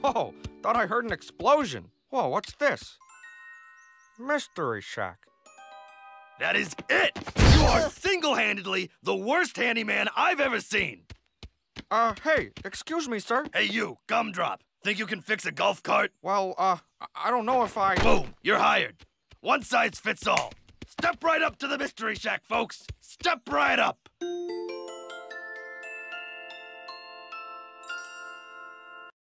Whoa, thought I heard an explosion. Whoa, what's this? Mystery Shack. That is it! You are single handedly the worst handyman I've ever seen! Uh, hey, excuse me, sir. Hey, you, gumdrop. Think you can fix a golf cart? Well, uh, I- don't know if I. Boom, you're hired. One size fits all. Step right up to the Mystery Shack, folks. Step right up.